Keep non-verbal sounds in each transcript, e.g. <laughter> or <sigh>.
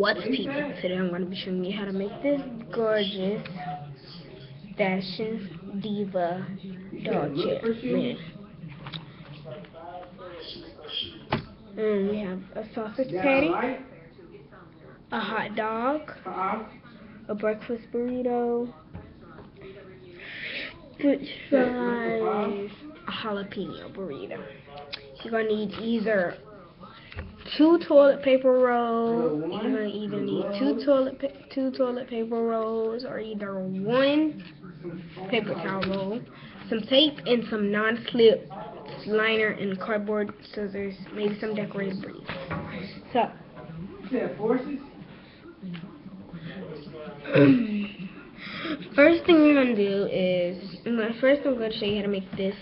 What's people? Today I'm going to be showing you how to make this gorgeous fashion diva doll chair. Man. Mm. And we have a sausage patty, a hot dog, a breakfast burrito, french fries, a jalapeno burrito. You're going to need either two toilet paper rolls. You're gonna either need two toilet two toilet paper rolls or either one paper towel roll, some tape, and some non-slip liner and cardboard scissors, maybe some decorated briefs. So. <clears throat> first thing we're gonna do is, first I'm gonna show you how to make this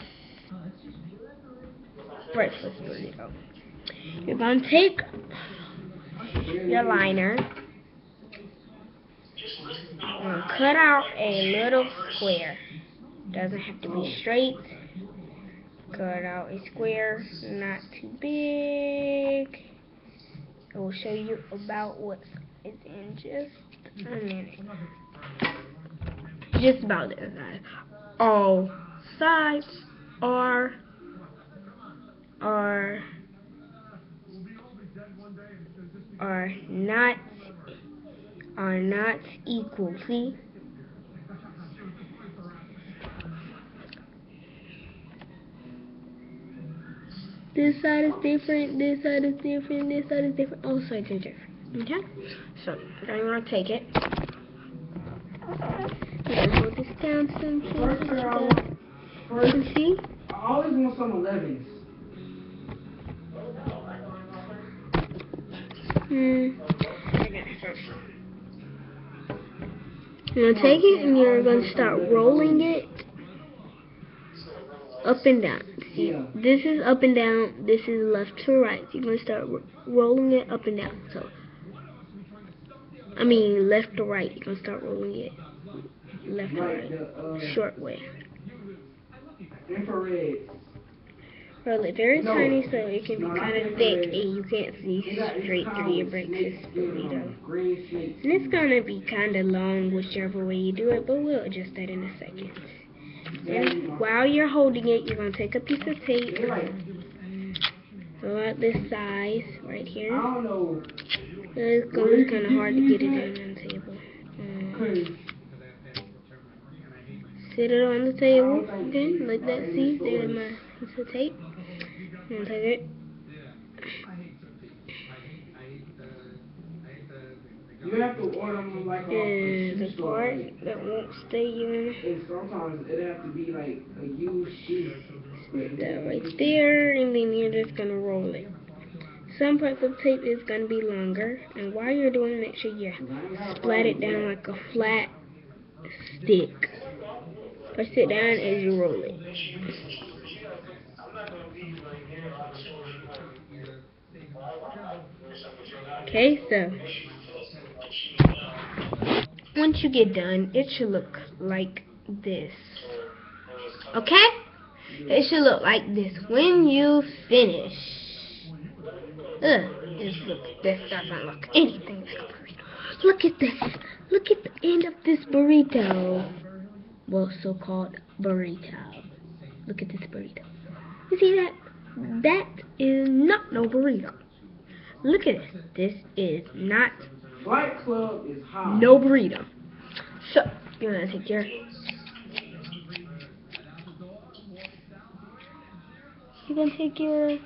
breakfast burrito. You're going to take your liner and cut out a little square. Doesn't have to be straight. Cut out a square, not too big. I will show you about what is in just a minute. Just about this size. All sides are are are not are not equal. See? This side is different, this side is different, this side is different, all sides are different. Okay? So, now you want to take it. You can hold this down some First, you see? I always want some 11s. Hmm. Gonna take it and you're gonna start rolling it up and down. See, this is up and down. This is left to right. You're gonna start rolling it up and down. So, I mean left to right. You're gonna start rolling it left to right, short way. Infrared roll very tiny so it can be kind of thick and you can't see straight through your breakfast burrito. And it's going to be kind of long whichever way you do it, but we'll adjust that in a second. And while you're holding it, you're going to take a piece of tape, about this size right here. It's going to kind of hard to get it in on the table. Um, sit it on the table, okay, like that. See, there's my piece of tape. I'll take it. You have to order them like and the part that won't stay in. And sometimes it have to be like a used sheet. That right there, and then you're just gonna roll it. Some parts of tape is gonna be longer, and while you're doing, make sure you splat it down like a flat stick, or sit down as you roll it. Okay, so once you get done, it should look like this. Okay? It should look like this when you finish. Ugh, this look this doesn't look anything like a burrito. Look at this. Look at the end of this burrito. Well, so-called burrito. Look at this burrito. You see that? That is not no burrito. Look at this. This is not Flight Club is hot. No burrito. So you're gonna take your You're gonna take your I'm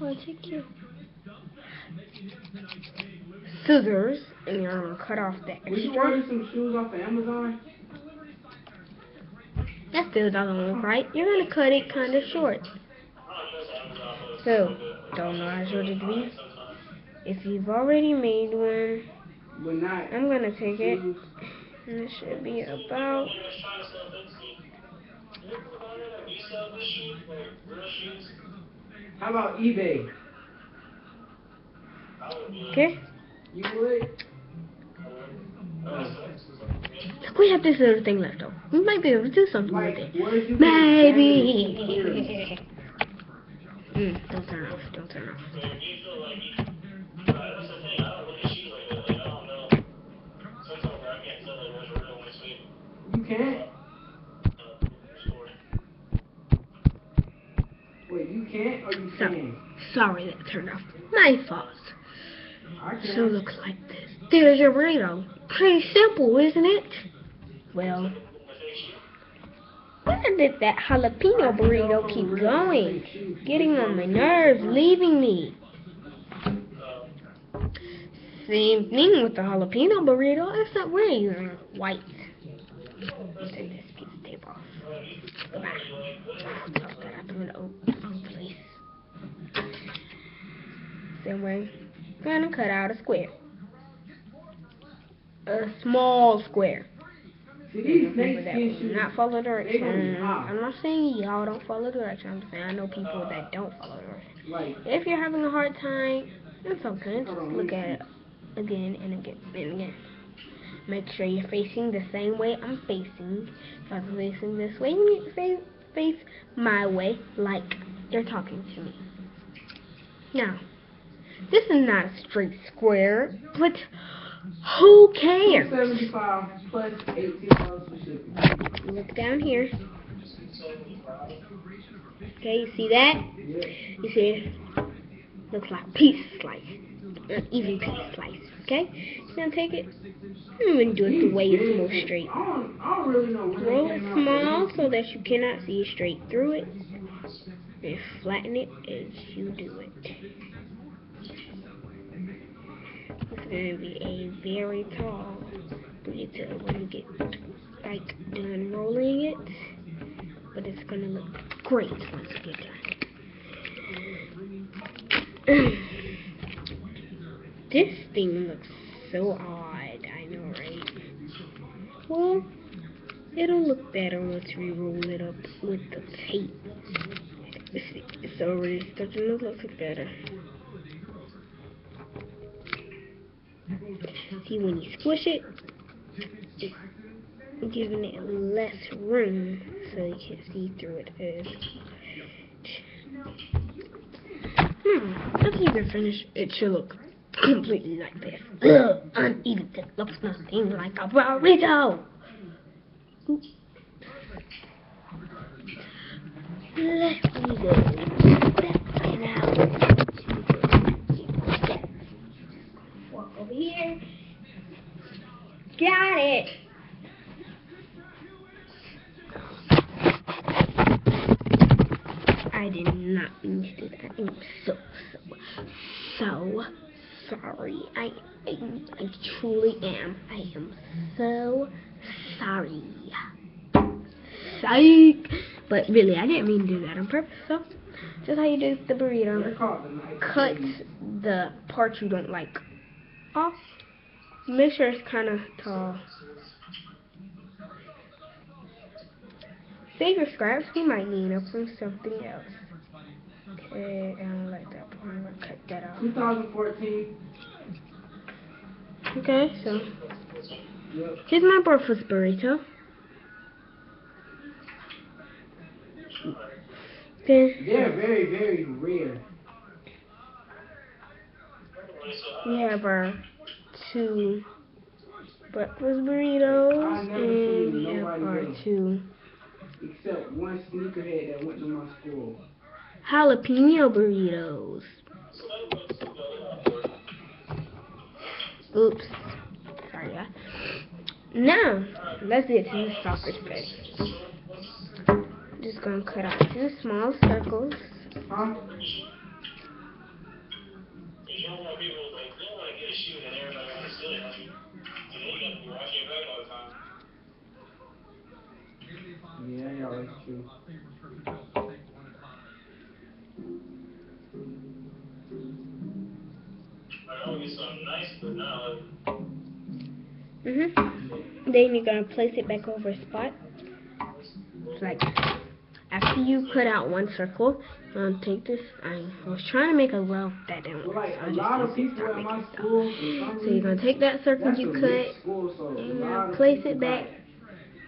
gonna take your scissors and you're gonna cut off the extra. Would you order some shoes off of Amazon? That still doesn't look right. You're gonna cut it kind of short. So, don't know how short it be. If you've already made one, I'm gonna take it. And it should be about How about eBay? Okay. You would? We have this little thing left over. We might be able to do something with it. Maybe. <laughs> Mm, don't turn off. Don't turn off. You can't. Wait, you can't or you So- can? Sorry that turned off. My fault. So can. look like this. There's your burrito. Pretty simple, isn't it? Well, where did that jalapeno burrito keep going? Getting on my nerves, leaving me. Same thing with the jalapeno burrito, except we're using white. Take this piece of tape off. Goodbye. Toss that out the window. Please. Same way. Gonna cut out a square. A small square. See, these Remember that Mexican will shoes. not follow They gonna be directions. I'm not saying y'all don't follow directions. I'm just saying I know people that don't follow directions. Like, If you're having a hard time, it's okay. Just look at it again and again and again. Make sure you're facing the same way I'm facing. If I'm facing this way, you need to face, face my way like you're talking to me. Now, this is not a straight square, but who cares? 275 plus 18 dollars for shipping. Look down here. Okay, you see that? You see it? Looks like piece slice. An even piece slice. Okay? Gonna take it. I'm gonna do it the way it's more straight. Roll it small so that you cannot see straight through it. And flatten it as you do it. It's gonna be a very tall burrito when you get like done rolling it. But it's gonna look great once you get done. <clears throat> this thing looks so odd, I know, right? Well, it'll look better once we roll it up with the tape. It's already starting to look better. See, when you squish it, it's giving it less room so you can see through it as Hmm, after you can finish, it should look completely like this. <coughs> Ugh, uneven. It looks nothing like a burrito. Let me go. That way now. Walk over here. Got it. I did not mean to do that. I'm so, so, so sorry. I, I, I truly am. I am so sorry. Psych. But really, I didn't mean to do that on purpose. So, just how you do the burrito. Cut the part you don't like off. Make sure it's kind of tall. Save your scraps. We might need them from something else. Okay, I don't like that part. I'm gonna cut that out. 2014. Okay, so Yep. here's my breakfast burrito. Okay, They're very, very rare. we have our two breakfast burritos, and seen we have our two Except one sneakerhead that went to my school. jalapeno burritos. Oops. Sorry, guys. Now, let's get to the sausage patty. Just gonna cut out two small circles. Huh? Yeah, yeah, that's true. Mhm. Then you're gonna place it back over a spot. It's like after you cut out one circle, you're gonna take this. I was trying to make a well that didn't work. So I just start making stuff. So you're gonna take that circle you cut and place it back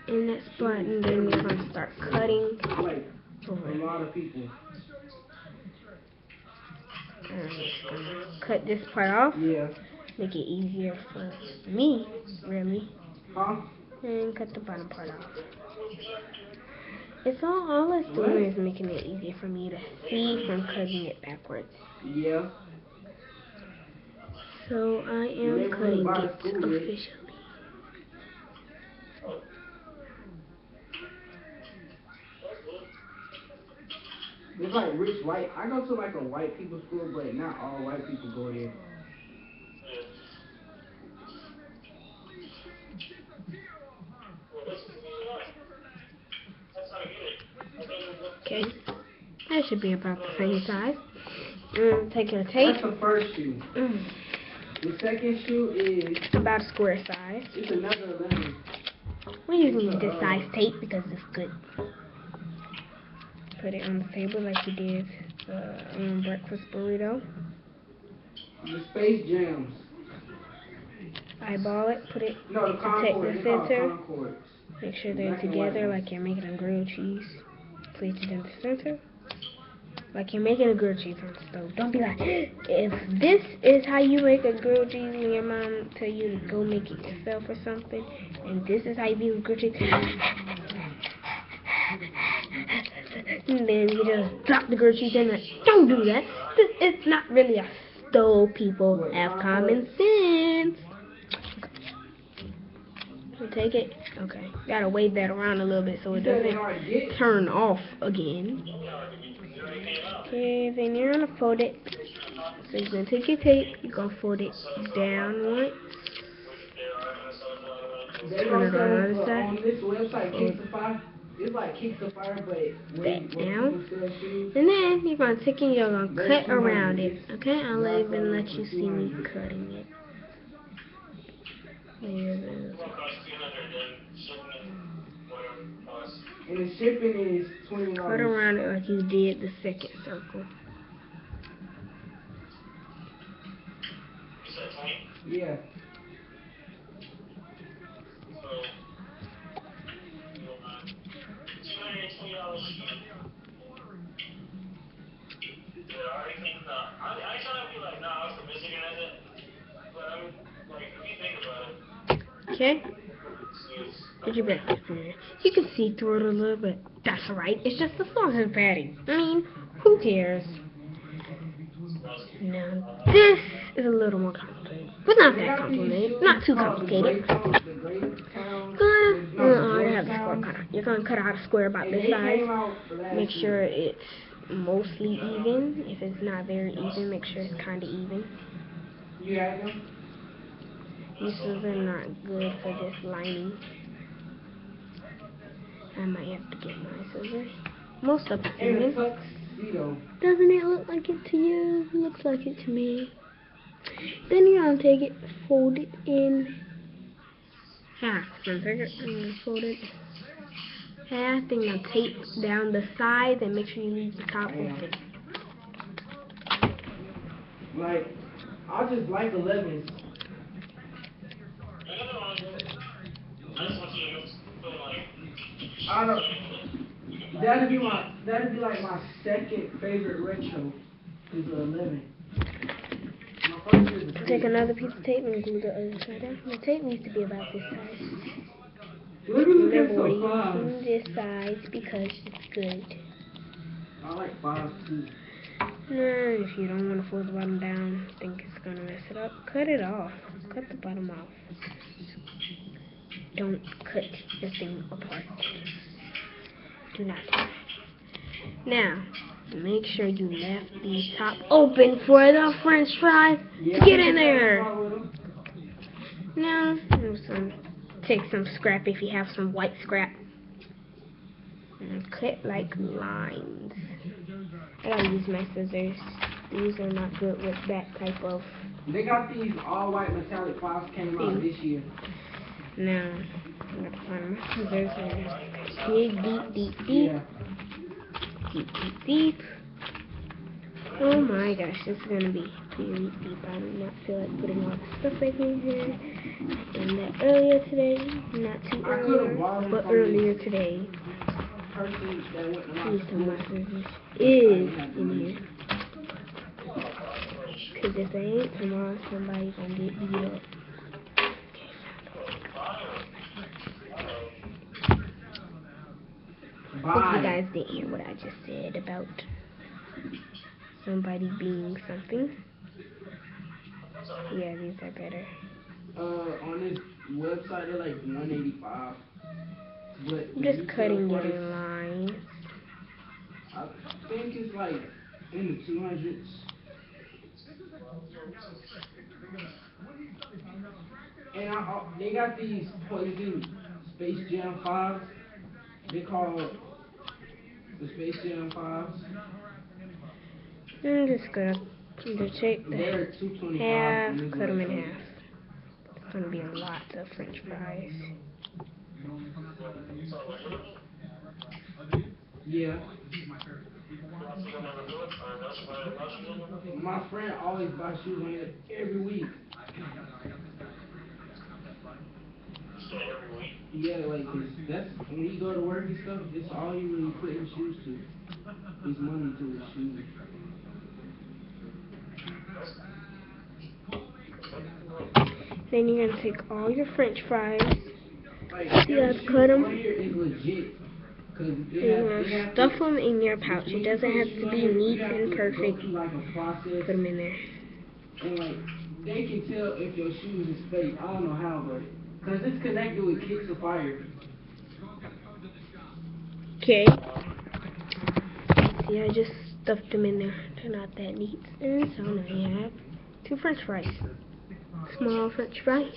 in spot, and then you're gonna start cutting got, over. a lot of people. I'm gonna cut this part off. Yeah. Make it easier for me, really. Huh? And cut the bottom part off. It's all, all it's doing is making it easier for me to see from cutting it backwards. Yeah. So I am cutting it officially. It's like rich white. I go to like a white people school, but not all white people go there. Okay. That should be about the same size. Mm, take your tape. That's the first shoe. Mm, The second shoe is about a square size. it's another lemon. We're using this size tape because it's good. Put it on the table like you did the um, breakfast burrito. The Space Jams. Eyeball it. Put it. No, the Take Concord. the call it center. Concord. Make sure they're Black together like you're making a grilled cheese. Place it in the center. Like you're making a grilled cheese on the stove. Don't be like, if this is how you make a grilled cheese and your mom tell you to go make it yourself or something, and this is how you do grilled cheese, and then you just drop the groceries in there. Don't do that. It's not really a stove, people. Have common sense. You take it. Okay. Gotta wave that around a little bit so it You said they doesn't hard to get. turn off again. Okay, then you're gonna fold it. So you're gonna take your tape, you're gonna fold it down once. Turn it on the other side. This website, KicksOnFire. It's like KicksOnFire, but when, Back when down. people And then you're gonna take and you're gonna cut around it. Okay, I'll even let you see me cutting it. There it is. and the shipping is twenty Cut around it like you did the second circle. Yeah. Okay? Did breakfast for you. You can see through it a little bit. That's alright. It's just the sausage patty. I mean, who cares? Now, this is a little more complicated. But not that complicated. Not too complicated. Gonna, uh, have the square cut out. You're gonna cut out a square about this size. came out last Make sure it's mostly even. If it's not very even, make sure it's kind of even. You have them? These scissors are not good for this lining. I might have to get my scissors. Most of it's even. Doesn't it look like it to you? Looks like it to me. Then you're gonna take it, fold it in half. So take it and then fold it half. Then you're tape down the sides and make sure you leave the top open. Like, I just like 11s. I don't. That'd be my. That'd be like my second favorite retro. Is the 11. My first is the Take another piece of tape and glue the other side down. The tape needs to be about this size. Let me look at Remember, using this size because it's good. I like. No, if you don't want to fold the bottom down, I think it's gonna mess it up, cut it off. Cut the bottom off. Don't cut the thing apart. Do not. Now, make sure you left the top open for the French fries. Yeah, Get in there. I with 'em. Now, some. Take some scrap if you have some white scrap. And cut like lines. I gotta use my scissors. These are not good with that type of. They got these all white metallic fives came out this year. Now, I'm gonna find my scissors and dig deep, deep, deep, Yeah. Deep, deep, deep. Oh my gosh, this is gonna be really deep. I do not feel like putting all the stuff back in here. I did that earlier today, not too earlier, but earlier today. Went to my Use some school. scissors is in here. Cause if they ain't tomorrow, somebody gonna get beat up. Hope you guys didn't hear what I just said about somebody being something. Yeah, these are better. Uh, on this website, they're like 185. But I'm just cutting it in lines. I think it's like in the 200s. And I, I, they got these Poison Space Jam 5s. They call the Space Jam 5s. I'm just gonna to take the They're 225. half, cut them in half. It's gonna be a lot of French fries. Yeah. My friend always buys shoes on it every week. Yeah, like this. That's when he go to work and stuff. It's all he really put his shoes to. His money to his shoes. Then you're gonna take all your French fries. Like Yeah, every shoe cut 'em. on here is legit. Cause they You're have, they gonna stuff them in your pouch. It doesn't have to be neat and perfect. Go through like a process. Put them in there. And like, they can tell if your shoes is fake. I don't know how, but cause it's connected with KicksOnFire. Okay. See, I just stuffed them in there. They're not that neat. And so now you have two French fries. Small French fries,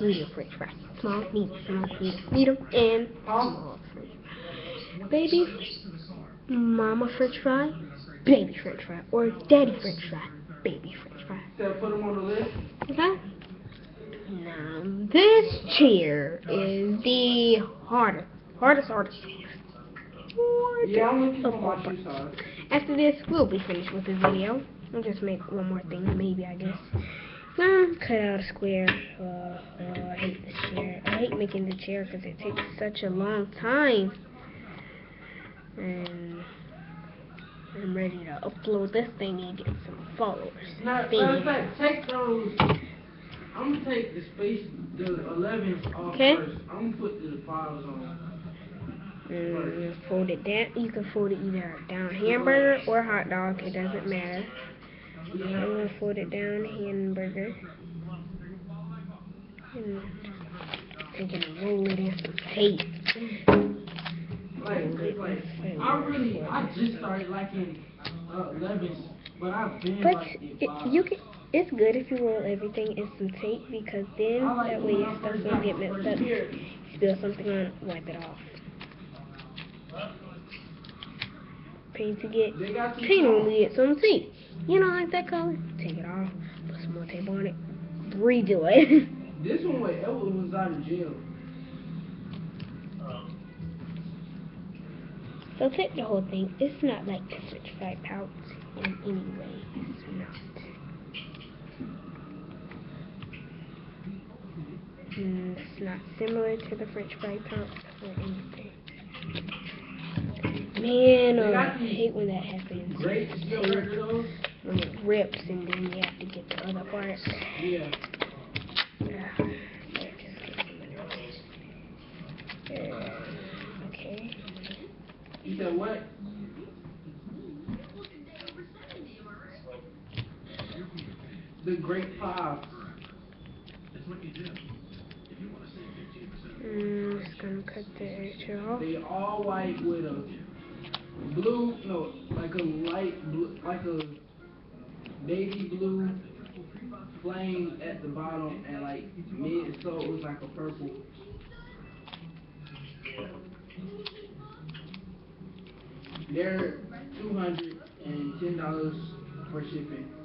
medium French fries. Small, medium, small, medium, medium, and small French fry. Baby, mama French fry, baby French fry, or daddy French fry, baby French fry. So put them on the list. Okay? Now, this chair is the hardest, hardest, hardest. Yeah, I'm looking Oh, for my oh, shoe size. After this, we'll be finished with the video. I'll just make one more thing, maybe, I guess. Um, cut out a square. Uh, uh, I hate this chair. I hate making the chair because it takes such a long time. And I'm ready to upload this thing and get some followers. Thing. matter take those. I'm gonna take the space, the 11s off Okay. first. I'm gonna put the 5s on. Mm, fold it down. You can fold it either down hamburger or hot dog. It doesn't matter. I'm gonna fold it down hamburger. And take it and roll it in some tape. Like, like, I really, I just started liking uh, 11s, but I've been But like it, you can. It's good if you roll everything in some tape because then I like that way your stuff won't get messed up. pair. Spill something on, wipe it off. Pay to get They Paint songs. only get some tape. You don't like that color? Take it off. Put some more tape on it. Redo it. <laughs> This one with Elwood was out of jail. Um. so take the whole thing. It's not like the French fry pouch in any way. It's not. Mm, it's not similar to the French fry pouch or anything. Man, oh, I hate when that happens. When it rips and then you have to get the other part. Okay. You said what? The Great Five. Just gonna cut the extra off. They all white with a blue, no, like a light blue, like a baby blue flame at the bottom and like mid so it was like a purple. They're two hundred and ten dollars for shipping.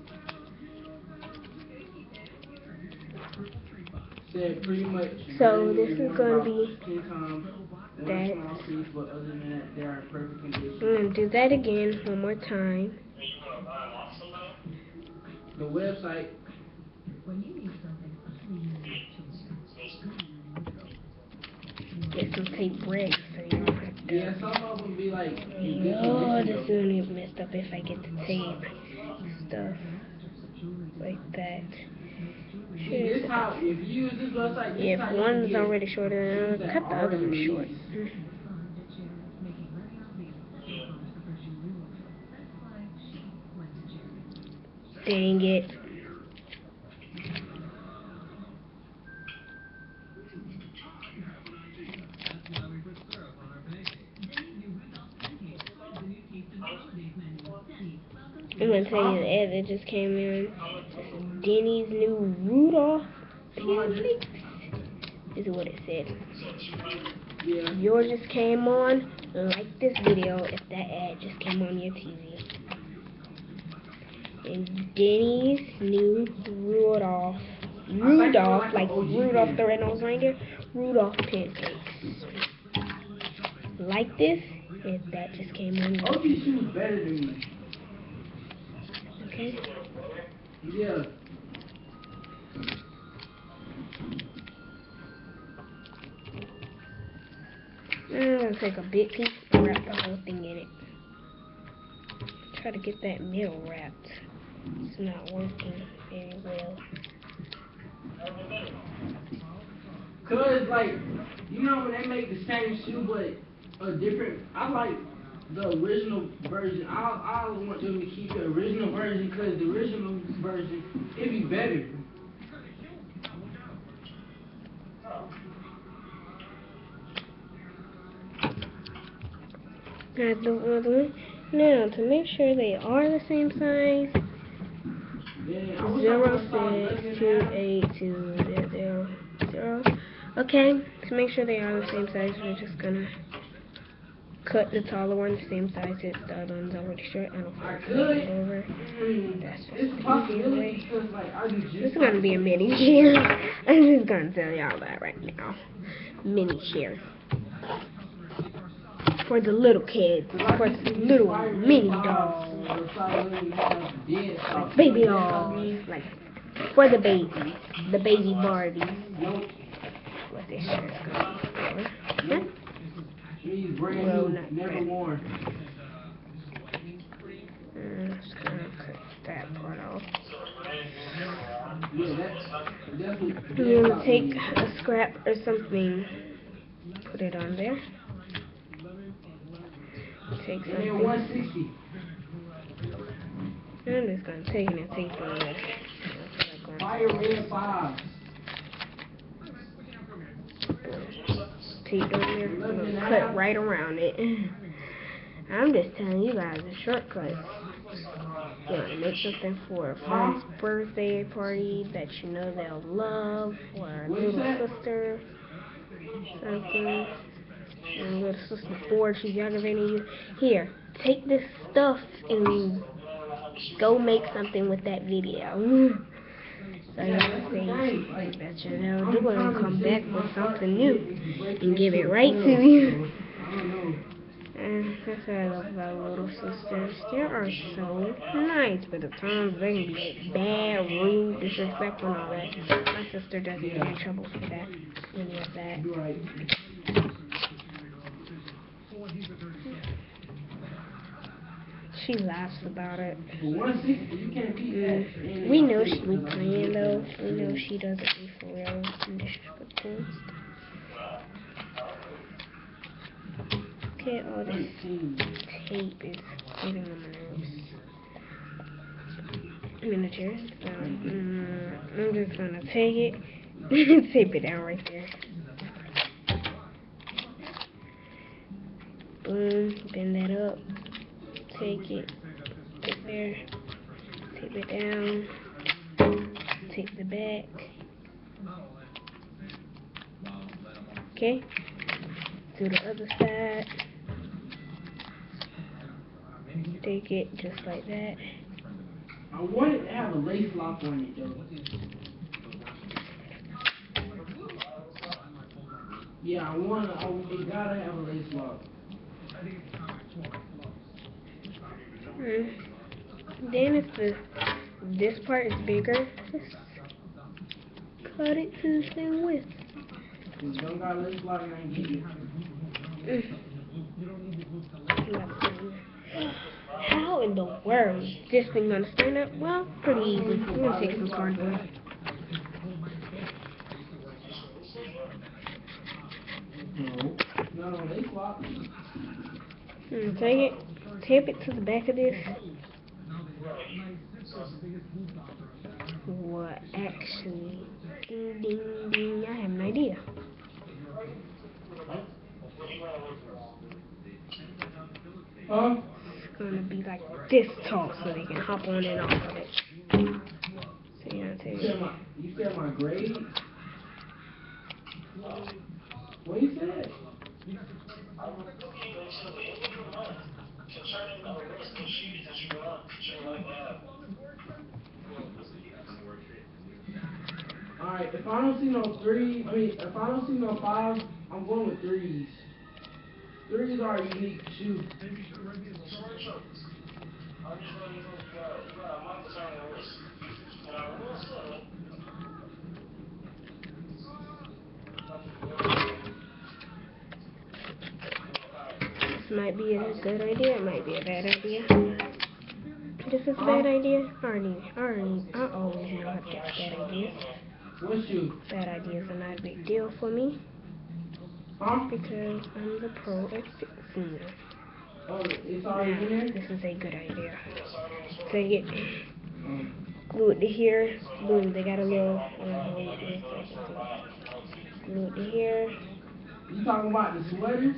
Other than that, they are in perfect condition. I'm gonna do that again one more time. The website, Get some tape ready so you don't have to. yeah, some of them be like, in Oh, this is though. gonna get messed up if I get the tape stuff. Like that. How, if you use this website, this If one's already shorter, uh, that cut the other one short. Dang it. I'm gonna tell you the ad that just came in. Denny's new Rudolph pancakes. This is what it said. Yeah. Yours just came on. Like this video if that ad just came on your TV. And Denny's new Rudolph, Rudolph, like Rudolph the Red-Nosed Reindeer, Rudolph pancakes. Like this if that just came on your OG shoes better than me. Okay. Yeah. I'm gonna take a big piece and wrap the whole thing in it. Try to get that middle wrapped. It's not working very well. Cause like, you know when they make the same shoe but a different, I like the original version. I I want them to keep the original version cause the original version it be better. One. Now, to make sure they are the same size, zero six two eight two zero zero. Okay, to make sure they are the same size, we're just gonna cut the taller one the same size as the other one's already short. I don't I know could. it over. That's just just. This is gonna be a mini chair. <laughs> I'm just gonna tell y'all that right now. Mini chair. For the little kids. For the little mini dogs. Like baby dolls. Like for the babies. The baby Barbies. What this shirt's gonna be for. These brand Well, new, never brand- worn. I'm just gonna cut that part off. Yeah, that's that's what. I'm gonna take a scrap or something. Put it on there. Take something. I'm just gonna take it and take the Fire red five. Tape on there. I'm cut right around it. <laughs> I'm just telling you guys a shortcut. You know, make something for a friend's birthday party that you know they'll love, or a little sister, something. And little sister Ford, she's younger than you. Here, take this stuff and go make something with that video. <laughs> So you can say, I bet you they'll do it and come back with something new and give it right to you. And <laughs> uh, that's what I love about little sisters. They are so nice, but at times they can be bad, rude, disrespectful, and all that. My sister doesn't get in trouble for that, any of that. You're right. She laughs about it. For 160, you can't beat that. Mm. And We know she be playing though. We know she doesn't be for real and disrespectful. Okay, all this tape is getting on my nerves. Miniature. So, mm, I'm just gonna take it, <laughs> tape it down right there. Boom, bend that up. Take it, put there, tape it down, tape the back. Okay, do the other side. Take it just like that. I wanted to have a lace lock on it though. Yeah, I want to. I we gotta have a lace lock. Mm. Then if the this part is bigger, just cut it to the same width. How in the world is this thing gonna stand up? Well, pretty easy. I'm gonna take some cardboard. No. No, they. Hmm, take it, tape it to the back of this. What actually? Ding ding ding. I have an idea. Huh? It's gonna be like this tall so they can hop on and off of it. So you know, take You it. said my, you said Alright, if I don't see no three, I mean, if I don't see no five, I'm going with threes. Threes are a unique shoe. This might be a good idea. It might be a bad idea. This is a bad idea. I already, I already, I always know how to get bad ideas. Bad ideas are not a big deal for me because I'm the pro at fixing them. This is a good idea. Take it, Um, glue it to here. Boom, they got a little. Uh, wait, wait. glue to here. You talking about the sweaters?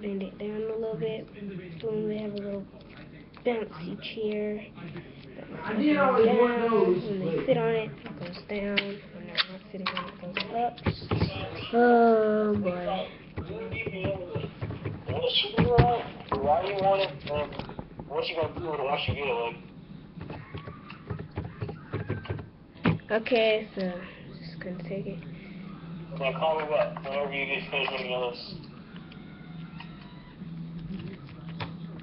Bend it down a little bit. Boom, they have a little bouncy chair. Always want down. When they sit on it, it goes down. When they're not sitting on it, it goes up. Oh boy. Okay, so just gonna take it. then call me back whenever you get finished with your list.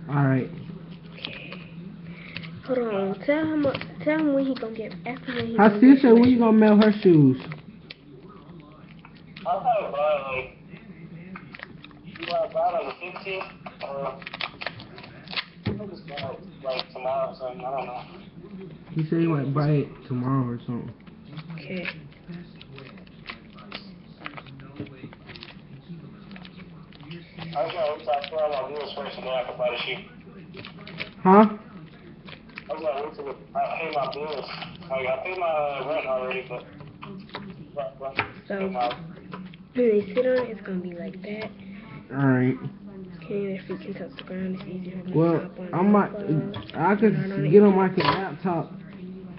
Alright. Hold on. Tell him. Tell him when he gonna get. Ask him when he. I gonna still get said when you gonna mail her shoes? I'll probably buy like, you want to buy like the 15th or I'll just buy like tomorrow or something. I don't know. He said he might buy it tomorrow or something. Okay. I was gonna wait till I fill out my bills first and then I can buy the shoe. Huh? I was gonna wait till I pay my bills. Like I paid my rent already, but. but, but So- When they sit on it, it's gonna be like that. Alright. Okay, their feet can touch the ground. It's easier Well. I might. I could get on my laptop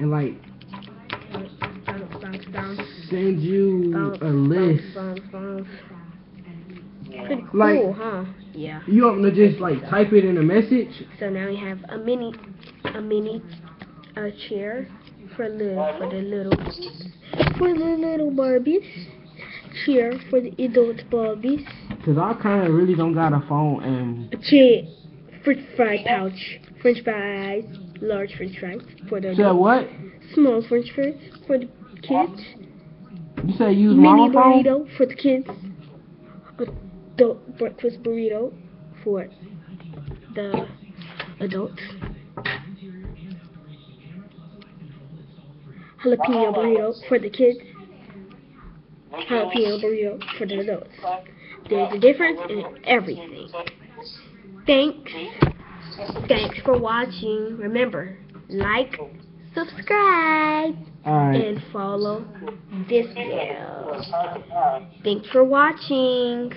and like send you a list. Pretty cool, Like- huh? Yeah. You want to just like type it in a message? So now we have a mini, a mini, a chair for the for the little, for the little Barbies. Chair for the adult Barbies. Cause I kind of really don't got a phone and A chair, French fry pouch, French fries, large French fries for the said adult. what? Small French fries for the kids. You said use Mini mama phone? burrito for the kids. Adult breakfast burrito for the adults. Jalapeno burrito for the kids. Jalapeno burrito for the adults. There's a difference in everything. Thanks. Thanks for watching. Remember, like, subscribe, Alright. and follow this video. Thanks for watching.